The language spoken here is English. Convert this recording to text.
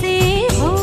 से हो